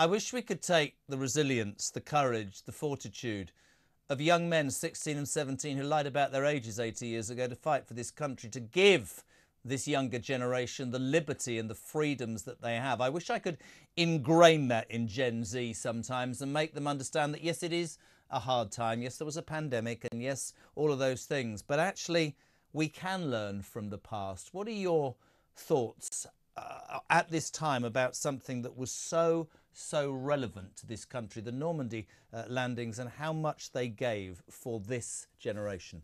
I wish we could take the resilience, the courage, the fortitude of young men 16 and 17 who lied about their ages 80 years ago to fight for this country, to give this younger generation the liberty and the freedoms that they have. I wish I could ingrain that in Gen Z sometimes and make them understand that yes, it is a hard time. Yes, there was a pandemic, and yes, all of those things. But actually, we can learn from the past. What are your thoughts uh, at this time about something that was so so relevant to this country, the Normandy uh, landings, and how much they gave for this generation?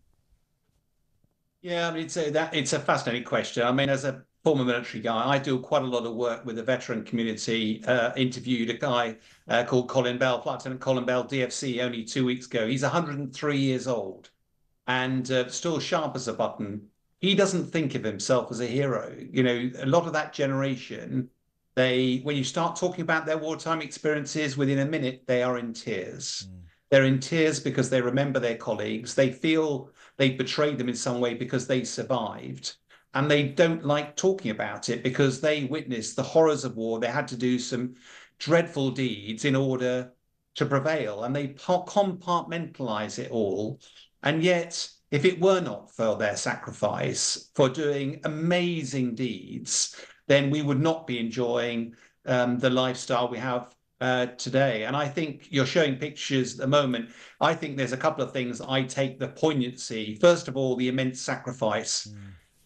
Yeah, I mean, it's a, that it's a fascinating question. I mean, as a former military guy, I do quite a lot of work with the veteran community. Uh, interviewed a guy uh, called Colin Bell, Lieutenant Colin Bell, DFC, only two weeks ago. He's 103 years old and uh, still sharp as a button. He doesn't think of himself as a hero. You know, a lot of that generation they, when you start talking about their wartime experiences, within a minute, they are in tears. Mm. They're in tears because they remember their colleagues. They feel they betrayed them in some way because they survived. And they don't like talking about it because they witnessed the horrors of war. They had to do some dreadful deeds in order to prevail. And they compartmentalize it all. And yet, if it were not for their sacrifice, for doing amazing deeds, then we would not be enjoying um, the lifestyle we have uh, today. And I think you're showing pictures at the moment. I think there's a couple of things I take the poignancy. First of all, the immense sacrifice. Mm.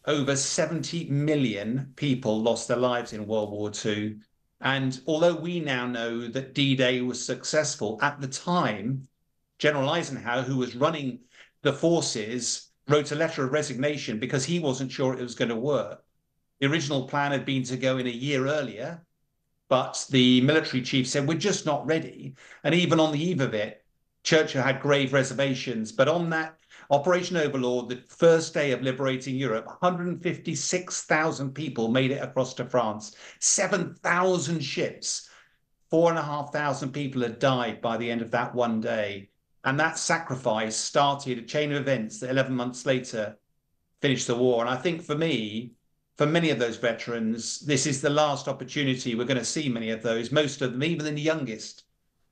Over 70 million people lost their lives in World War II. And although we now know that D Day was successful, at the time, General Eisenhower, who was running the forces, wrote a letter of resignation because he wasn't sure it was going to work. The original plan had been to go in a year earlier, but the military chief said, We're just not ready. And even on the eve of it, Churchill had grave reservations. But on that Operation Overlord, the first day of liberating Europe, 156,000 people made it across to France, 7,000 ships, four and a half thousand people had died by the end of that one day. And that sacrifice started a chain of events that 11 months later finished the war. And I think for me, for many of those veterans, this is the last opportunity. We're going to see many of those. Most of them, even the youngest,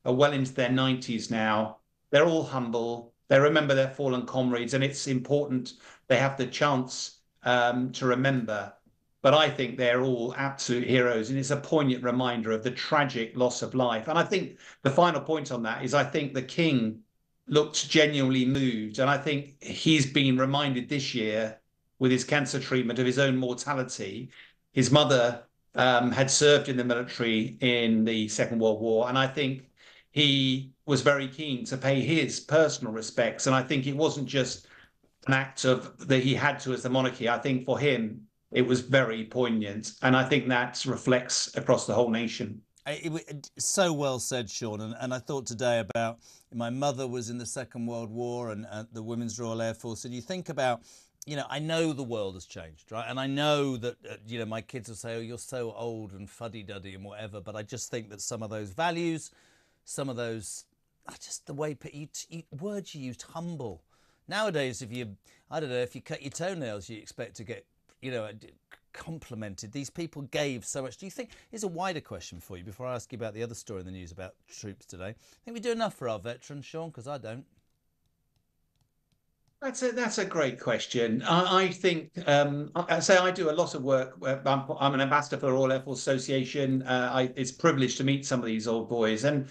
are well into their 90s now. They're all humble. They remember their fallen comrades, and it's important they have the chance um, to remember. But I think they're all absolute heroes, and it's a poignant reminder of the tragic loss of life. And I think the final point on that is I think the King looked genuinely moved, and I think he's been reminded this year with his cancer treatment of his own mortality. His mother um, had served in the military in the Second World War, and I think he was very keen to pay his personal respects. And I think it wasn't just an act of that he had to as the monarchy. I think for him it was very poignant, and I think that reflects across the whole nation. It, it, so well said, Sean. And, and, I thought today about my mother was in the Second World War and uh, the Women's Royal Air Force, and you think about you know, I know the world has changed, right? And I know that, uh, you know, my kids will say, oh, you're so old and fuddy duddy and whatever. But I just think that some of those values, some of those, just the way you, you, words you used, humble. Nowadays, if you, I don't know, if you cut your toenails, you expect to get, you know, complimented. These people gave so much. Do you think, here's a wider question for you before I ask you about the other story in the news about troops today. Think we do enough for our veterans, Sean, because I don't. That's a that's a great question. I, I think um, I say I do a lot of work. I'm, I'm an ambassador for the Royal Air Force Association. Uh, I, it's privileged to meet some of these old boys, and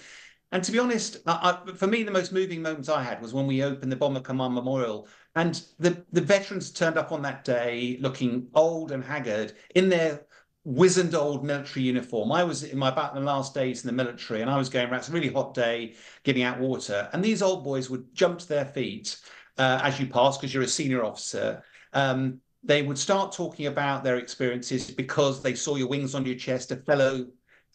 and to be honest, I, for me, the most moving moments I had was when we opened the Bomber Command Memorial, and the the veterans turned up on that day looking old and haggard in their wizened old military uniform. I was in my about the last days in the military, and I was going around. It's a really hot day, giving out water, and these old boys would jump to their feet uh, as you pass because you're a senior officer. Um, they would start talking about their experiences because they saw your wings on your chest, a fellow,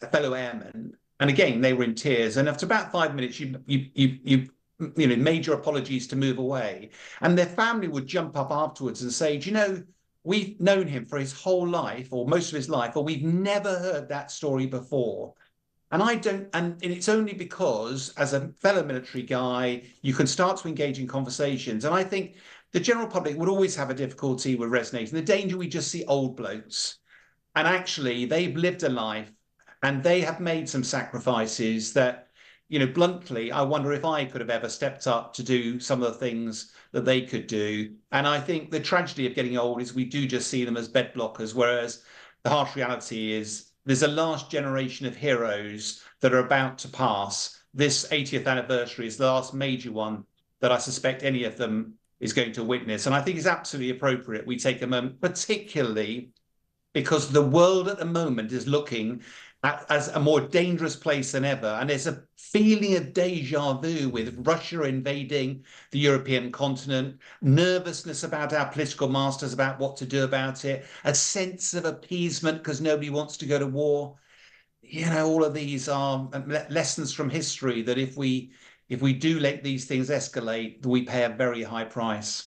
a fellow airman. And again, they were in tears. And after about five minutes, you you you you you know made your apologies to move away. And their family would jump up afterwards and say, "Do you know?" We've known him for his whole life, or most of his life, or we've never heard that story before. And I don't, and it's only because as a fellow military guy, you can start to engage in conversations. And I think the general public would always have a difficulty with resonating. The danger we just see old blokes. And actually, they've lived a life and they have made some sacrifices that, you know, bluntly, I wonder if I could have ever stepped up to do some of the things that they could do. And I think the tragedy of getting old is we do just see them as bed blockers, whereas the harsh reality is there's a last generation of heroes that are about to pass. This 80th anniversary is the last major one that I suspect any of them is going to witness. And I think it's absolutely appropriate we take a moment, particularly because the world at the moment is looking as a more dangerous place than ever. And there's a feeling of deja vu with Russia invading the European continent, nervousness about our political masters about what to do about it, a sense of appeasement because nobody wants to go to war. You know, all of these are um, lessons from history that if we if we do let these things escalate, we pay a very high price.